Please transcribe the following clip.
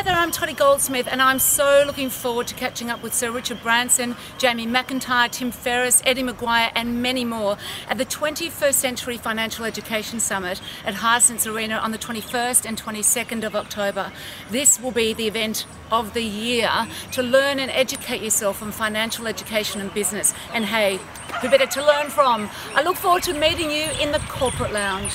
Hi there, I'm Tottie Goldsmith, and I'm so looking forward to catching up with Sir Richard Branson, Jamie McIntyre, Tim Ferriss, Eddie McGuire, and many more at the 21st Century Financial Education Summit at Hisense Arena on the 21st and 22nd of October. This will be the event of the year to learn and educate yourself on financial education and business. And hey, who better to learn from? I look forward to meeting you in the corporate lounge.